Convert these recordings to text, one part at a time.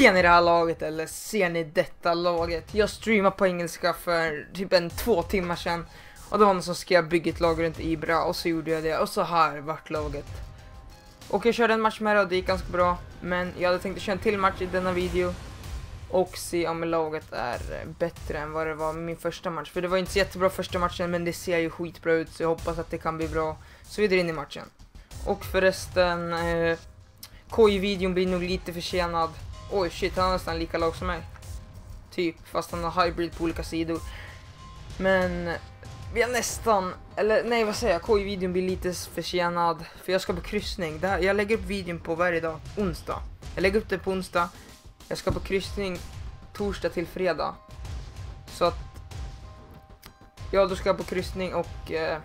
Ser ni det här laget eller ser ni detta laget? Jag streamade på engelska för typ en två timmar sedan. Och det var någon som skrev bygga ett lag runt Ibra och så gjorde jag det och så här vart laget. Och jag körde en match med det och det gick ganska bra. Men jag hade tänkt att köra en till match i denna video. Och se om laget är bättre än vad det var min första match. För det var inte så jättebra första matchen men det ser ju skitbra ut så jag hoppas att det kan bli bra. Så vi drar in i matchen. Och förresten, eh, KI-videon blir nog lite försenad. Oj shit, han har nästan lika lag som mig. Typ, fast han har hybrid på olika sidor. Men vi har nästan, eller nej vad säger jag, KI-videon blir lite försenad. För jag ska på kryssning. Det här, jag lägger upp videon på varje dag, onsdag. Jag lägger upp den på onsdag. Jag ska på kryssning torsdag till fredag. Så att, ja då ska jag på kryssning och eh,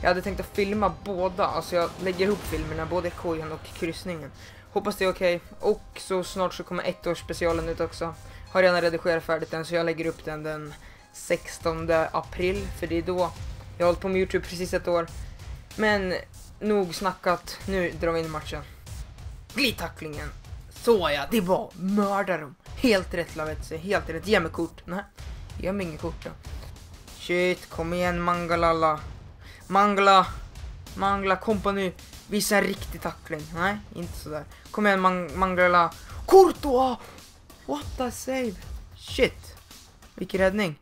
jag hade tänkt att filma båda, alltså jag lägger ihop filmerna, både kojan och kryssningen. Hoppas det är okej. Okay. Och så snart så kommer ettårsspecialen ut också. Har redan redigerat färdigt den så jag lägger upp den den 16 april. För det är då jag har hållit på med Youtube precis ett år. Men nog snackat, nu drar vi in matchen. Glidtacklingen. Såja, det var mördaren! Helt rätt Lavetzi, helt rätt. Ge mig kort. Nej, ge mig inget kort då. Shit, kom igen Mangalala. Mangala, Mangala kompani. Visa en riktig tackling. Nej, inte sådär. Kom igen Man Mangala. Courtois! What a save! Shit! Vilken räddning.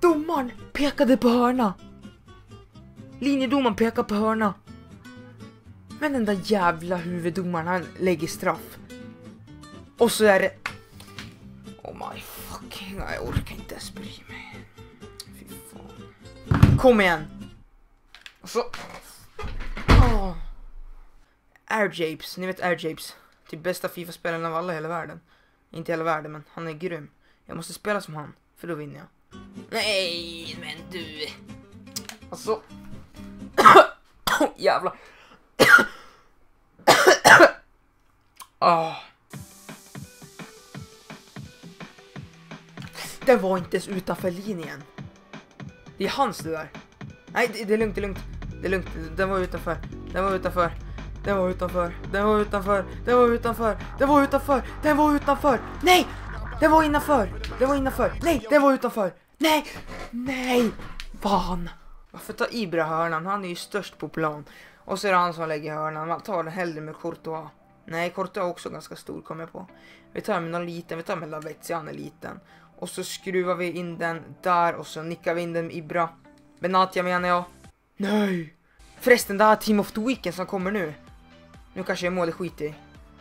Domaren pekade på hörna. Linjedomaren pekade på hörna. Men den där jävla huvuddomaren han lägger straff. Och så är det... Oh my fucking... Jag orkar inte ens bry mig. Fy fan. Kom igen! Och så... Oh. Air Japes, ni vet Air Japes. Typ bästa Fifa-spelaren av alla i hela världen. Inte hela världen men han är grym. Jag måste spela som han, för då vinner jag. Nej, men du. Alltså. Jävlar. oh. Den var inte ens utanför linjen. Det är hans det där. Nej, det, det är lugnt, det är lugnt. Det är lugnt. Den var utanför. Den var utanför. Den var utanför. Den var utanför. Den var utanför. Den var utanför. Den var utanför. Nej! Den var innanför. Den var innanför. Nej, den var utanför. Nej! Nej! Fan! Varför tar Ibra hörnan? Han är ju störst på plan. Och så är det han som lägger hörnan. Man tar den hellre med Courtois. Nej, Courtois är också ganska stor kommer jag på. Vi tar med någon liten. Vi tar med Lavetzi, han är liten. Och så skruvar vi in den där och så nickar vi in den med Ibra. Benatia menar jag. Nej! Förresten, det här Team of the Weekend som kommer nu. Nu kanske jag målar skit i.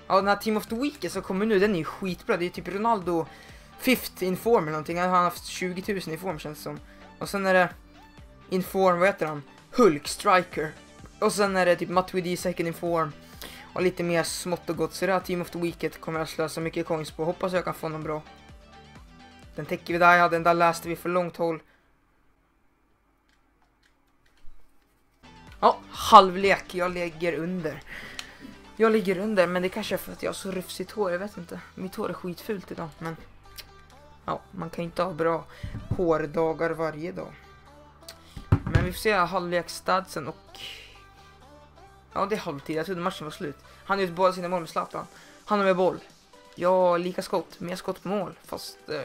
Ja, den här Team of the Weekend som kommer nu, den är ju skitbra. Det är typ Ronaldo Fifth inform eller någonting. Han har haft 20 000 inform känns det som. Och sen är det inform, vad heter han? Hulk Striker. Och sen är det typ Matuidi second inform. Och lite mer smått och gott. Så det här Team of the Weekend kommer jag slösa mycket coins på. Hoppas jag kan få någon bra. Den täcker vi där, ja den där läste vi för långt håll. Ja, halvlek. Jag lägger under. Jag ligger under, men det kanske är för att jag har så rufsigt hår, jag vet inte. Mitt hår är skitfult idag, men ja, man kan inte ha bra hårdagar varje dag. Men vi får se halvleksstadsen och... Ja, det är halvtid. Jag trodde matchen var slut. Han gjort båda sina mål med Zlatan. Han har med boll. Ja, lika skott. Mer skott på mål. Fast... Eh,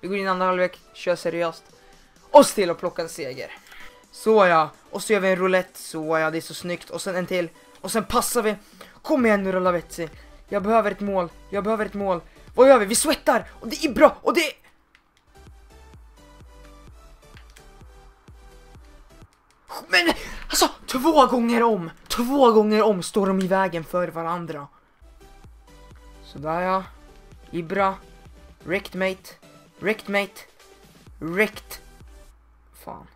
vi går in i andra halvlek, kör seriöst. Och till och plocka en seger. Så ja. Och så gör vi en roulette. Så ja, det är så snyggt. Och sen en till. Och sen passar vi. Kom igen nu då Lavetzi. Jag behöver ett mål. Jag behöver ett mål. Vad gör vi? Vi svettar! Och det är bra! Och det Men alltså, två gånger om! Två gånger om står de i vägen för varandra. Sådär ja. Ibra. Rekt mate. Rekt mate. Rekt. Fan.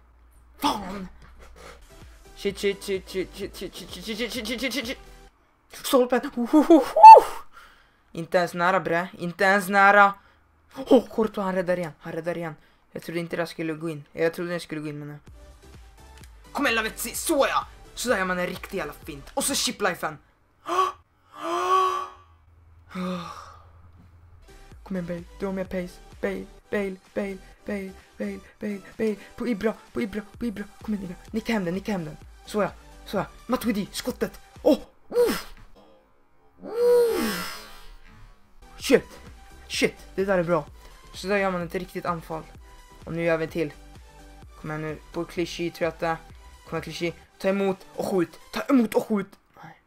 Fan! Shit, shit, shit, shit, shit, shit, shit, shit, shit, shit, shit, shit, shit. Stolpen! Inte ens nära bre, inte ens nära. Åh, oh, Courtois han räddar igen, han räddar igen. Jag trodde inte det skulle gå in. Jag trodde det skulle gå in men nu. Kom igen Lavetzi, såja! Sådär gör man en riktig jävla fint. Och så chiplifen. Kom igen Bale, du har mer pace. Bale, Bale, Bale, Bale, Bale, Bale, Bale. På Ibra, på Ibra, på Ibra. Kom igen Ibra. Nicka hem den, nicka hem den. Såja, såja. Matuidi, skottet. Åh! Oh! Uh! Shit! Shit, det där är bra. Så där gör man ett riktigt anfall. Och nu gör vi en till. Kom igen nu, på Clichy tror jag att det är. Kom igen Clichy, ta emot och skjut. Ta emot och skjut. Nej.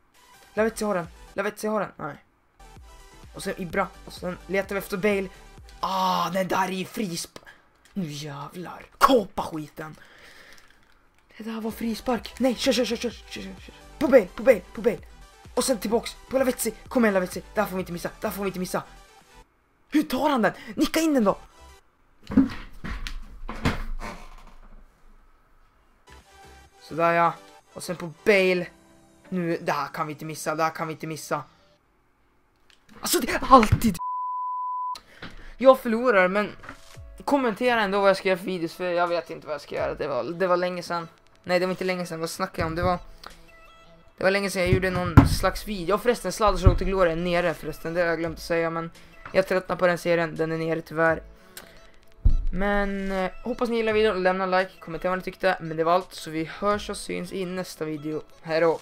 Lavetzi har den, Lavetzi har den. Nej. Och sen Ibra, och sen letar vi efter Bale. Ah, den där är ju frisp. Nu jävlar. Kapa skiten. Det där var frispark. Nej, kör, kör, kör, kör, kör, kör. kör. På Bale, på Bale, på Bale. Och sen tillbaks på Lavetzi. Kom igen Lavetzi, där får vi inte missa, där får vi inte missa. Hur tar han den? Nicka in den då! Sådär ja. Och sen på Bale. Nu, det här kan vi inte missa, det här kan vi inte missa. Alltså det är alltid Jag förlorar men kommentera ändå vad jag ska göra för videos för jag vet inte vad jag ska göra. Det var, det var länge sedan. Nej det var inte länge sedan, vad snackar jag om? Det var Det var länge sedan jag gjorde någon slags video. Och förresten, Sladders till Glory är nere förresten, det har jag glömt att säga men jag tröttnar på den serien, den är nere tyvärr. Men eh, hoppas ni gillar videon, lämna en like, kommentera vad ni tyckte. Men det var allt, så vi hörs och syns i nästa video. Hejdå!